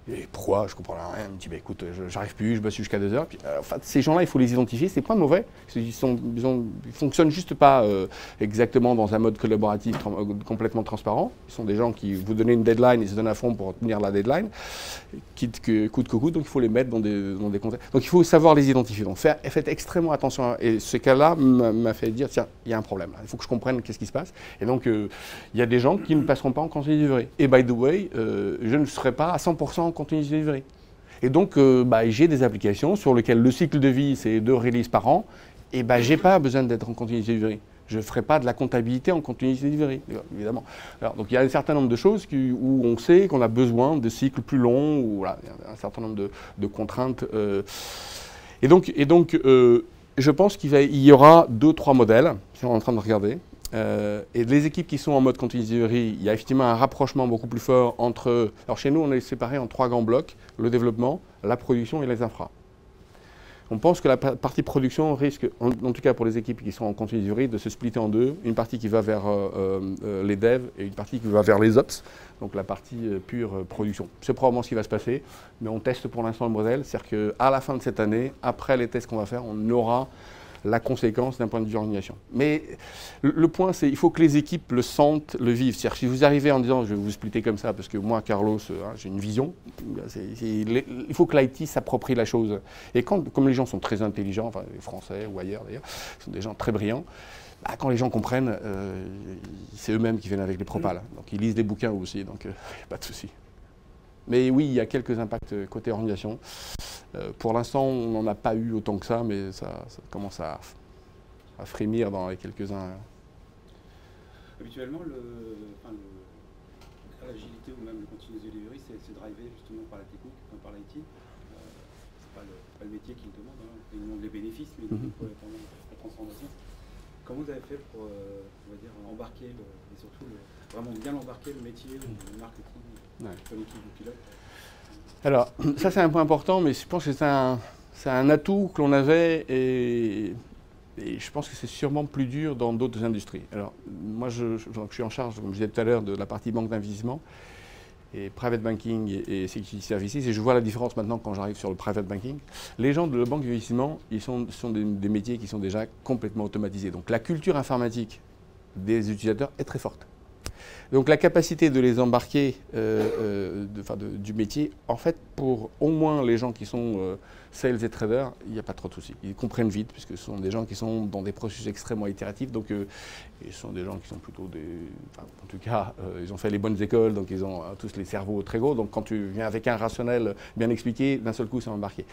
Et pourquoi? Je comprends rien. Il me dit bah, écoute, j'arrive plus, je bosse jusqu'à 2 heures. Puis, euh, en fait, ces gens-là, il faut les identifier. C'est pas mauvais. Ils sont, fonctionnent juste pas euh, exactement dans un mode collaboratif euh, complètement transparent. Ils sont des gens qui vous donnent une deadline, ils se donnent à fond pour tenir la deadline, quitte que coûte que coûte. Donc il faut les mettre dans des, dans des contextes. Donc il faut savoir les identifier. Donc faire, faites extrêmement attention. et ce cas-là m'a fait dire tiens, il y a un problème. Il faut que je comprenne qu'est-ce qui se passe. Et donc euh, il y a des gens qui ne passeront pas en continuous delivery. Et by the way, je ne serai pas à 100% en continuous delivery. Et donc, euh, bah, j'ai des applications sur lesquelles le cycle de vie, c'est deux releases par an. Et bah, j'ai pas besoin d'être en continuous delivery. Je ne ferai pas de la comptabilité en continuous delivery, évidemment. Alors, donc, il y a un certain nombre de choses où on sait qu'on a besoin de cycles plus longs, ou voilà, un certain nombre de, de contraintes. euh. Et donc, et donc euh, je pense qu'il y aura deux, trois modèles, si on est en train de regarder. Euh, et les équipes qui sont en mode continuous delivery, il y a effectivement un rapprochement beaucoup plus fort entre. Alors chez nous, on est séparé en trois grands blocs le développement, la production et les infras. On pense que la pa- partie production risque, en, tout cas pour les équipes qui sont en continuous delivery, de se splitter en deux. Une partie qui va vers euh, euh, les devs et une partie qui va vers les ops, donc la partie pure production. C'est probablement ce qui va se passer, mais on teste pour l'instant le modèle. C'est-à-dire qu'à la fin de cette année, après les tests qu'on va faire, on aura la conséquence d'un point de vue organisation. Mais le, point, c'est il faut que les équipes le sentent, le vivent. C'est-à-dire si vous arrivez en disant je vais vous splitter comme ça parce que moi, Carlos, euh, hein, j'ai une vision, les- il faut que l'IT s'approprie la chose. Et quand, comme les gens sont très intelligents, enfin les Français ou ailleurs d'ailleurs, sont des gens très brillants, bah, quand les gens comprennent, euh, c'est eux-mêmes qui viennent avec les propales. Donc ils lisent des bouquins aussi, donc il n'y a pas de souci. Mais oui, il y a quelques impacts euh, côté organisation. Euh, pour l'instant, on n'en a pas eu autant que ça, mais ça, ça commence à, à frémir dans les quelques-uns. Habituellement, enfin, l'agilité ou même le continuous delivery, c'est c'est drivé justement par la technique, enfin, par l'IT. Euh, c'est pas, le- pas le métier qui le demande, hein. il demande les bénéfices, mais Mhm. pour la, la transformation. Comment vous avez fait pour, euh, on va dire, embarquer le- et surtout le- vraiment bien embarquer le métier, le marketing, Ouais. Alors, ça c'est un point important, mais je pense que c'est un, un atout que l'on avait et, et je pense que c'est sûrement plus dur dans d'autres industries. Alors, moi je, je- donc, je suis en charge, comme je disais tout à l'heure, de la partie banque d'investissement et private banking et, et security services et je vois la différence maintenant quand j'arrive sur le private banking. Les gens de la banque d'investissement, ils sont, sont des, des métiers qui sont déjà complètement automatisés. Donc la culture informatique des utilisateurs est très forte. Donc la capacité de les embarquer euh, euh, de- du métier, en fait, pour au moins les gens qui sont euh, sales et traders, il n'y a pas trop de soucis. Ils comprennent vite, puisque ce sont des gens qui sont dans des processus extrêmement itératifs. Donc, ce sont des gens qui sont plutôt des. en tout cas, ils ont fait les bonnes écoles, donc ils ont tous les cerveaux très gros. Donc quand tu viens avec un rationnel bien expliqué, d'un seul coup, c'est embarqué.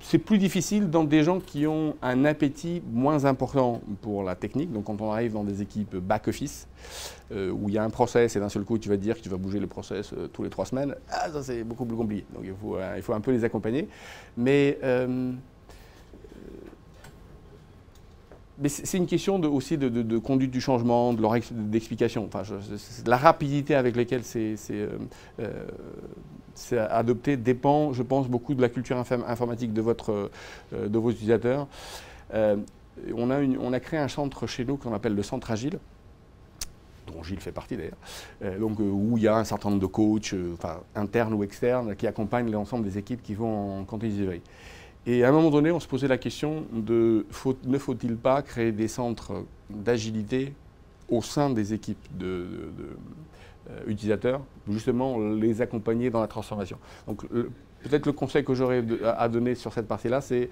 C'est plus difficile dans des gens qui ont un appétit moins important pour la technique. Donc quand on arrive dans des équipes back-office, euh, où il y a un process et d'un seul coup tu vas te dire que tu vas bouger le process euh, tous les trois semaines, ah, ça c'est beaucoup plus compliqué. Donc il faut, euh, il faut un peu les accompagner. Mais, c'est une question aussi de, conduite du changement, de leur ex- d'explication. Enfin, la rapidité avec laquelle c'est c'est, adopté dépend, je pense, beaucoup de la culture inform- informatique de, votre, euh, de vos utilisateurs. Euh, on, a on a créé un centre chez nous qu'on appelle le centre agile dont Gilles fait partie d'ailleurs, euh, donc, où il y a un certain nombre de coachs, enfin, internes ou externes, qui accompagnent l'ensemble des équipes qui vont en continuous delivery. Et à un moment donné, on se posait la question de ne faut-il pas créer des centres d'agilité au sein des équipes de, utilisateurs, justement les accompagner dans la transformation. Donc peut-être le conseil que j'aurais à donner sur cette partie-là, c'est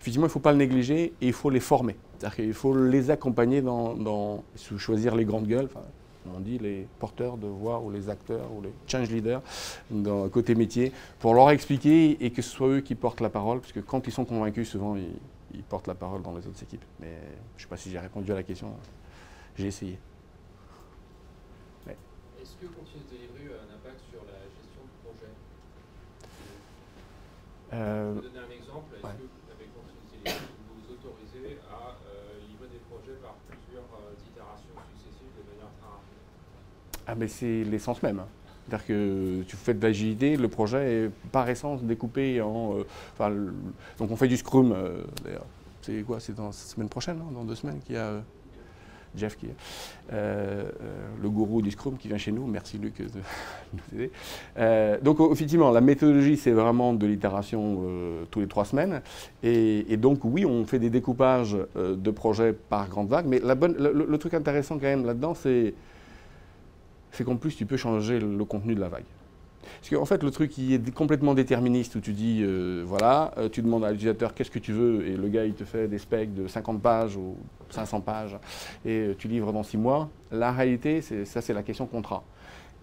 effectivement, il ne faut pas le négliger et il faut les former. C'est-à-dire qu'il faut les accompagner dans, choisir les grandes gueules, enfin, on dit les porteurs de voix ou les acteurs ou les change leaders dans côté métier, pour leur expliquer et que ce soit eux qui portent la parole, parce que quand ils sont convaincus, souvent ils portent la parole dans les autres équipes. Mais je ne sais pas si j'ai répondu à la question, j'ai essayé. Est-ce que Continuous Delivery a un impact sur la gestion de projet Euh, Pour donner un exemple, est-ce ouais. que avec Continuous Delivery, vous vous autorisez à euh, livrer des projets par plusieurs euh, itérations successives de manière très rapide? Ah mais c'est l'essence même. hein. C'est-à-dire que tu fais de l'agilité, le projet est par essence découpé en... euh, le- donc on fait du Scrum, euh, d'ailleurs. C'est quoi? C'est dans la semaine prochaine, dans deux semaines, qu'il y a euh, Jeff qui est euh, euh, le gourou du Scrum qui vient chez nous. Merci Luc de nous aider. Euh, donc effectivement, la méthodologie, c'est vraiment de l'itération tous les trois semaines. Et, donc oui, on fait des découpages de projets par grande vague. Mais le- truc intéressant quand même là-dedans, c'est qu'en plus, tu peux changer le contenu de la vague. Parce qu'en fait, le truc qui est complètement déterministe, où tu dis, euh, voilà, euh, tu demandes à l'utilisateur qu'est-ce que tu veux, et le gars, il te fait des specs de 50 pages ou 500 pages, et euh, tu livres dans 6 mois, la réalité, ça, c'est la question contrat.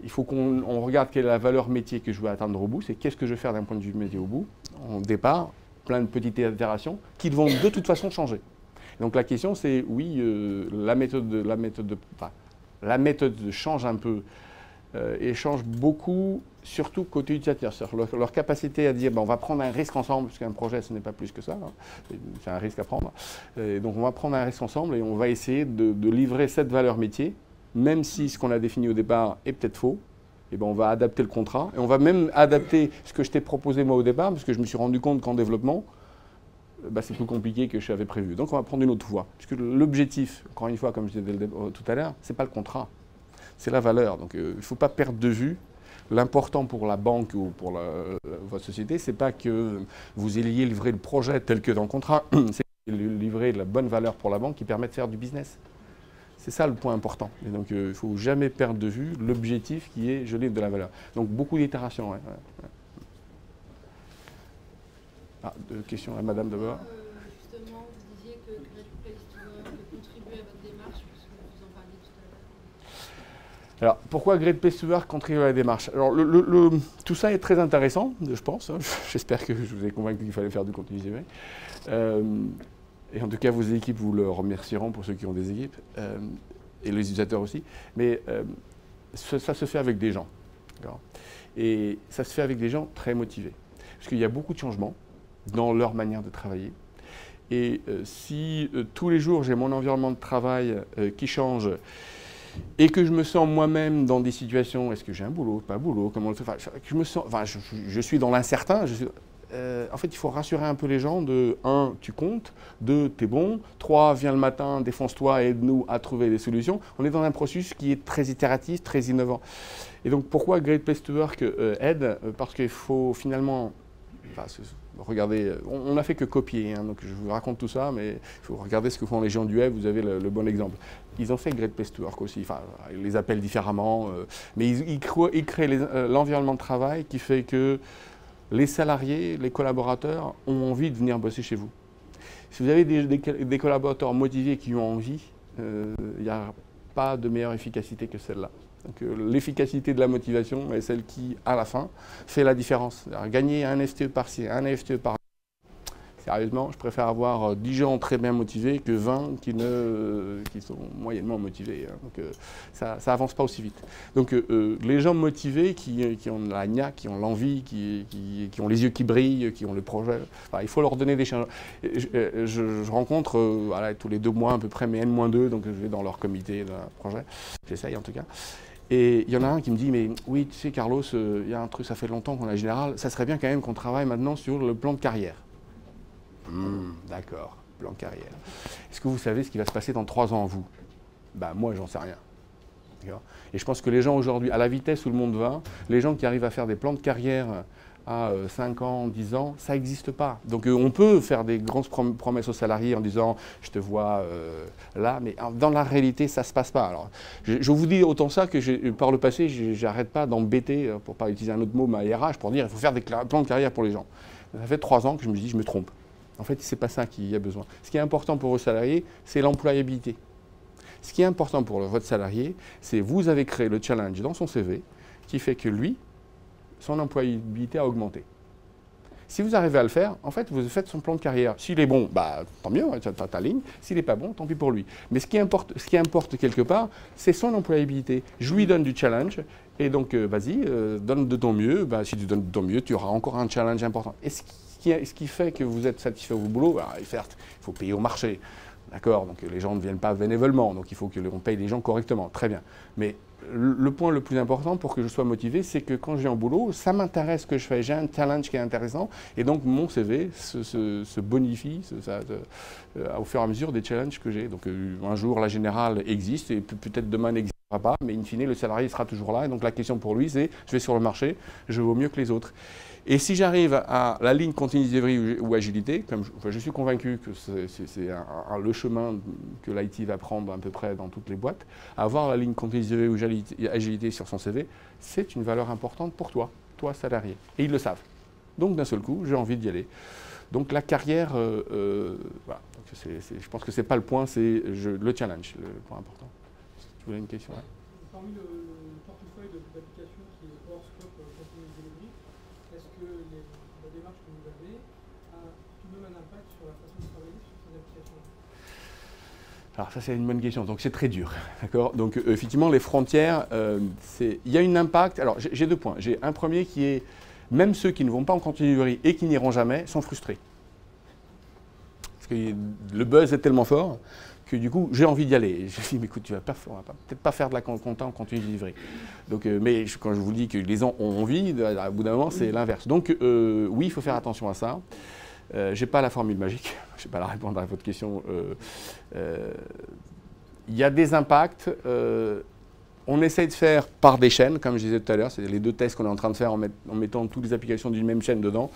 Il faut qu'on on regarde quelle est la valeur métier que je veux atteindre au bout, c'est qu'est-ce que je veux faire d'un point de vue métier au bout. En départ, plein de petites itérations qui vont de toute façon changer. Donc la question, c'est oui, la méthode, de- la méthode, la méthode change un peu euh, et change beaucoup, surtout côté utilisateur. Leur, leur capacité à dire ben, on va prendre un risque ensemble, parce qu'un projet, ce n'est pas plus que ça, hein. C'est- un risque à prendre. Donc on va prendre un risque ensemble et on va essayer de, livrer cette valeur métier, même si ce qu'on a défini au départ est peut-être faux. Ben on va adapter le contrat et on va même adapter ce que je t'ai proposé moi au départ, parce que je me suis rendu compte qu'en développement, bah, c'est plus compliqué que je l'avais prévu. Donc on va prendre une autre voie. Puisque l'objectif, encore une fois, comme je disais euh, tout à l'heure, c'est pas le contrat, c'est la valeur. Donc euh, il ne faut pas perdre de vue l'important pour la banque ou pour euh, votre société, c'est pas que vous ayez livré le projet tel que dans le contrat, c'est livrer la bonne valeur pour la banque qui permet de faire du business. C'est ça le point important. Et donc euh, il ne faut jamais perdre de vue l'objectif qui est je livre de la valeur. Donc beaucoup d'itérations. Ah, deux questions à madame d'abord. Euh, Justement, vous disiez que Great Place to Work contribuait à votre démarche, puisque vous en parliez tout à l'heure. Alors, pourquoi to Work contribue à la démarche? Alors, tout ça est très intéressant, je pense. hein. J'espère que je vous ai convaincu qu'il fallait faire du contenu visuel. Euh, et en tout cas, vos équipes vous le remercieront pour ceux qui ont des équipes, euh, et les utilisateurs aussi. Mais euh, ça, se fait avec des gens. Et ça se fait avec des gens très motivés. Parce qu'il y a beaucoup de changements dans leur manière de travailler. Et si tous les jours j'ai mon environnement de travail qui change, et que je me sens moi-même dans des situations, est-ce que j'ai un boulot, pas un boulot, comment le enfin, je me sens, enfin, je, suis dans l'incertain. euh, en fait, il faut rassurer un peu les gens de 1, tu comptes, 2, tu es bon, 3, viens le matin, défonce-toi, aide-nous à trouver des solutions. On est dans un processus qui est très itératif, très innovant. Et donc, pourquoi Great Place to Work euh, aide? Euh, Parce qu'il faut finalement, Regardez, on n'a fait que copier, hein, donc je vous raconte tout ça, mais il faut ce que font les gens du web, vous avez le, bon exemple. Ils ont fait Great Place to Work aussi, enfin, ils les appellent différemment, euh, mais ils, créent euh, l'environnement de travail qui fait que les salariés, les collaborateurs ont envie de venir bosser chez vous. Si vous avez des, collaborateurs motivés qui ont envie, il n'y a pas de meilleure efficacité que celle-là. Euh, l'efficacité de la motivation est celle qui, à la fin, fait la différence. Gagner un FTE par-ci, un FTE par Sérieusement, je préfère avoir 10 euh, gens très bien motivés que 20 qui, ne, qui sont moyennement motivés. Hein. Donc, euh, ça n'avance pas aussi vite. Donc les gens motivés, qui, ont la gna, qui ont l'envie, qui, qui, ont les yeux qui brillent, qui ont le projet, il faut leur donner des changements. Je, rencontre tous les deux mois à peu près mes N-2, donc je vais dans leur comité d'un projet. J'essaye en tout cas. Et il y en a un qui me dit, mais oui, tu sais, Carlos, euh, il y a un truc, ça fait longtemps qu'on a général, ça serait bien quand même qu'on travaille maintenant sur le plan de carrière. Hmm, d'accord, plan de carrière. Est-ce que vous savez ce qui va se passer dans trois ans, vous? Ben moi, j'en sais rien. Et je pense que les gens aujourd'hui, à la vitesse où le monde va, les gens qui arrivent à faire des plans de carrière à 5 euh, ans, 10 ans, ça n'existe pas. Donc euh, on peut faire des grandes promesses aux salariés en disant je te vois euh, là, mais dans la réalité, ça ne se passe pas. Alors, je, vous dis autant ça que par le passé, j'arrête pas d'embêter, pour ne pas utiliser un autre mot, ma RH, pour dire il faut faire des plans de carrière pour les gens. Ça fait 3 ans que je me dis je me trompe. En fait, ce n'est pas ça qu'il y a besoin. Ce qui est important pour vos salariés, c'est l'employabilité. Ce qui est important pour votre salarié, c'est vous avez créé le challenge dans son CV qui fait que lui, son employabilité a augmenté. Si vous arrivez à le faire, en fait, vous faites son plan de carrière. S'il est bon, bah, tant mieux, tu as ta ligne. S'il n'est pas bon, tant pis pour lui. Mais ce qui importe, quelque part, c'est son employabilité. Je lui donne du challenge, et donc, euh, vas-y, euh, donne de ton mieux. Bah, si tu donnes de ton mieux, tu auras encore un challenge important. Et ce qui, fait que vous êtes satisfait au boulot, bah, il faut payer au marché. D'accord? Donc les gens ne viennent pas bénévolement, donc il faut qu'on paye les gens correctement. Très bien. Mais le point le plus important pour que je sois motivé, c'est que quand viens au boulot, ça m'intéresse ce que je fais, j'ai un challenge qui est intéressant, et donc mon CV se, bonifie euh, au fur et à mesure des challenges que j'ai. Donc euh, un jour, la générale existe, et peut-être demain n'existera pas, mais in fine, le salarié sera toujours là, et donc la question pour lui, c'est, je vais sur le marché, je vaux mieux que les autres. Et si j'arrive à la ligne continue delivery ou, agilité, comme je, suis convaincu que c'est le chemin que l'IT va prendre à peu près dans toutes les boîtes, avoir la ligne continue delivery ou agilité, sur son CV, c'est une valeur importante pour toi, toi salarié. Et ils le savent. Donc d'un seul coup, j'ai envie d'y aller. Donc la carrière, euh, euh, je pense que ce n'est pas le point, c'est le challenge, le point important. Tu voulais une question Parmi le, portefeuille d'applications qui est hors scope continue delivery, est-ce que la démarche que vous avez a tout de même un impact sur la façon de travailler sur ces applications alors ça c'est une bonne question, donc c'est très dur, d'accord? Donc euh, effectivement les frontières, euh, il y a un impact, alors j'ai deux points, j'ai un premier qui est, même ceux qui ne vont pas en continuité et qui n'iront jamais sont frustrés. Parce que le buzz est tellement fort du coup, j'ai envie d'y aller. je me dis, mais écoute, tu vas peut-être pas faire de la content en continu livrer. Donc, euh, mais quand je vous dis que les gens ont envie, à bout d'un moment, c'est l'inverse. Donc, euh, oui, il faut faire attention à ça. Euh, je n'ai pas la formule magique, je n'ai pas la réponse à votre question. Il y a des impacts. On essaye de faire par des chaînes, comme je disais tout à l'heure, c'est les deux tests qu'on est en train de faire en, mettant toutes les applications d'une même chaîne dedans.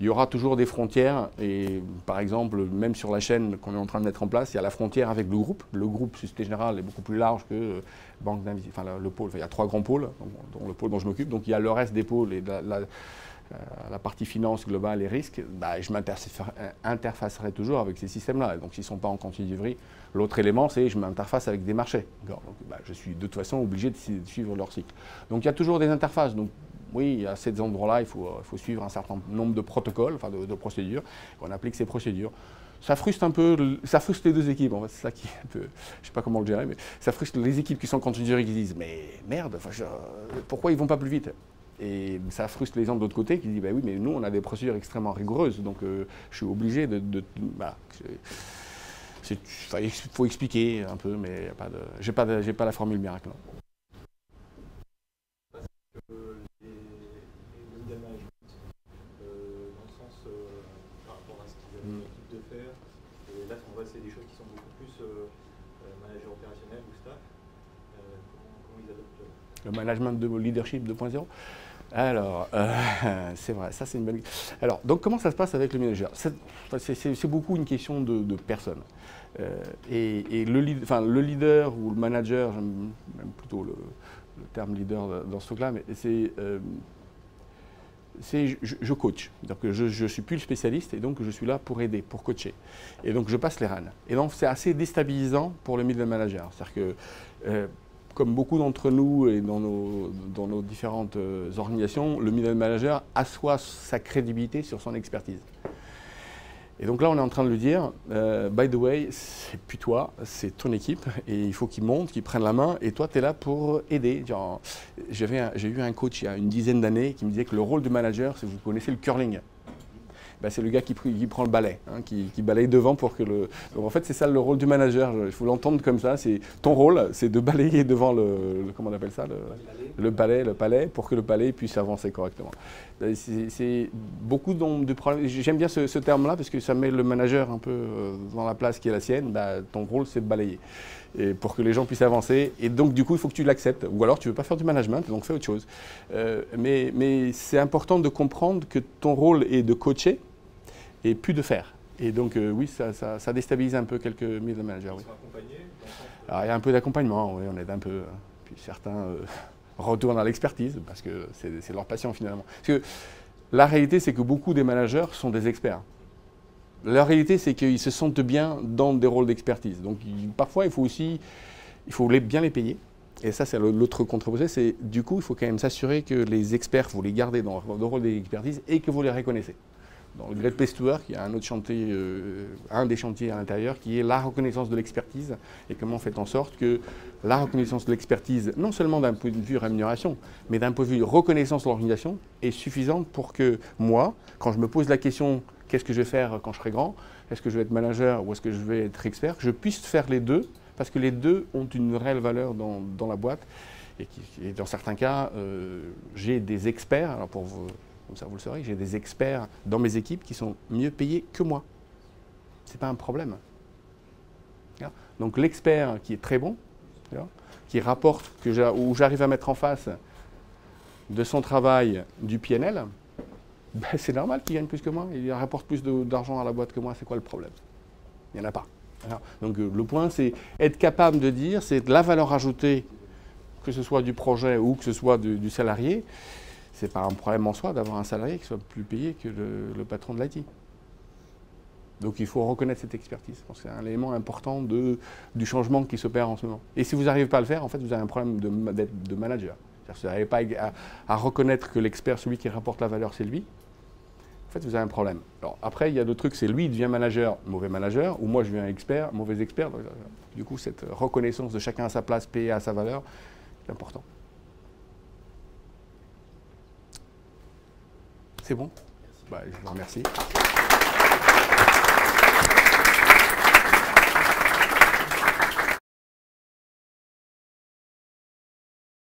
Il y aura toujours des frontières, et par exemple, même sur la chaîne qu'on est en train de mettre en place, il y a la frontière avec le groupe. Le groupe, Société Générale, est beaucoup plus large que euh, Banque enfin le, pôle. il y a trois grands pôles, dont, le pôle dont je m'occupe. Donc il y a le reste des pôles et partie finance globale et risque, bah, je m'interfacerai toujours avec ces systèmes-là. Donc s'ils ne sont pas en continu l'autre élément, c'est je m'interface avec des marchés. Donc bah, je suis de toute façon obligé de suivre leur cycle. Donc il y a toujours des interfaces. Donc oui, à ces endroits-là, il faut, suivre un certain nombre de protocoles, enfin de, procédures. On applique ces procédures. Ça frustre un peu, ça les deux équipes. En fait, c'est ça qui sais pas comment le gérer, mais ça frustre les équipes qui sont en continu qui disent mais merde, pourquoi ils vont pas plus vite? Et ça frustre les gens de l'autre côté qui disent bah oui, mais nous, on a des procédures extrêmement rigoureuses, donc euh, je suis obligé de. bah, il faut expliquer un peu, mais je n'ai pas, de, pas, la formule miracle. Non. des choses qui sont beaucoup plus euh, manager opérationnel ou staff. comment, ils adoptent Le management de leadership 2.0 Alors, euh, c'est vrai, ça c'est une bonne. Alors, donc comment ça se passe avec le manager C'est beaucoup une question de, de personne. Euh, et le, leader ou le manager, j'aime plutôt le, terme leader dans ce truc-là, mais c'est. euh, c'est je, coach. Donc je ne suis plus le spécialiste et donc je suis là pour aider, pour coacher. Et donc je passe les rânes. Et donc c'est assez déstabilisant pour le middle manager. C'est-à-dire que euh, comme beaucoup d'entre nous et dans nos, dans nos différentes euh, organisations, le middle manager assoit sa crédibilité sur son expertise. Et donc là, on est en train de lui dire, euh, by the way, c'est plus toi, c'est ton équipe, et il faut qu'ils montent, qu'ils prennent la main, et toi, tu es là pour aider. J'ai eu un coach il y a une dizaine d'années qui me disait que le rôle du manager, c'est vous connaissez le curling. Ben, c'est le gars qui, pr- qui prend le balai, hein, qui, balaye devant pour que le. En fait, c'est ça le rôle du manager. Il faut l'entendre comme ça. C'est ton rôle, c'est de balayer devant le, comment on appelle ça, le, le palais, le palais, pour que le palais puisse avancer correctement. Euh, C'est beaucoup de problèmes. J'aime bien ce, terme-là parce que ça met le manager un peu euh, dans la place qui est la sienne. Bah, ton rôle, c'est de balayer. Et pour que les gens puissent avancer. Et donc, du coup, il faut que tu l'acceptes. Ou alors, tu ne veux pas faire du management, donc fais autre chose. Euh, mais c'est important de comprendre que ton rôle est de coacher et plus de faire. Et donc, euh, oui, ça, ça- ça déstabilise un peu quelques middle managers. Oui. Alors, il y a un peu d'accompagnement, oui, on aide un peu. euh, Puis certains euh, retournent à l'expertise parce que c'est leur passion finalement. Parce que la réalité, c'est que beaucoup des managers sont des experts. La réalité, c'est qu'ils se sentent bien dans des rôles d'expertise. Donc, il- parfois, il faut aussi il faut les- bien les payer. Et ça, c'est l'autre contreposé, c'est du coup, il faut quand même s'assurer que les experts, vous les gardez dans le rôle d'expertise et que vous les reconnaissez. Dans le Great Place to Work, il y a un autre chantier, euh, un des chantiers à l'intérieur qui est la reconnaissance de l'expertise. Et comment on fait en sorte que la reconnaissance de l'expertise, non seulement d'un point de vue rémunération, mais d'un point de vue reconnaissance de l'organisation, est suffisante pour que moi, quand je me pose la question qu'est-ce que je vais faire quand je serai grand, est-ce que je vais être manager ou est-ce que je vais être expert, je puisse faire les deux parce que les deux ont une réelle valeur dans, dans la boîte. Et, dans certains cas, euh, j'ai des experts, comme ça vous le saurez, j'ai des experts dans mes équipes qui sont mieux payés que moi. Ce n'est pas un problème. Donc l'expert qui est très bon, qui rapporte, que où j'arrive à mettre en face de son travail du PNL, ben, c'est normal qu'il gagne plus que moi. Il rapporte plus d'argent à la boîte que moi. C'est quoi le problème? Il n'y en a pas. Donc euh, le point, c'est être capable de dire, c'est de la valeur ajoutée, que ce soit du projet ou que ce soit du salarié. C'est pas un problème en soi d'avoir un salarié qui soit plus payé que le, patron de l'IT. Donc il faut reconnaître cette expertise. C'est un élément important de, du changement qui s'opère en ce moment. Et si vous n'arrivez pas à le faire, en fait, vous avez un problème de, de manager. Si vous n'arrivez pas à, reconnaître que l'expert, celui qui rapporte la valeur, c'est lui, en fait, vous avez un problème. Alors après, il y a d'autres trucs, c'est lui, il devient manager, mauvais manager, ou moi, je deviens expert, mauvais expert. Du coup, cette reconnaissance de chacun à sa place, payé à sa valeur, c'est important. C'est bon? Bah, Je vous remercie.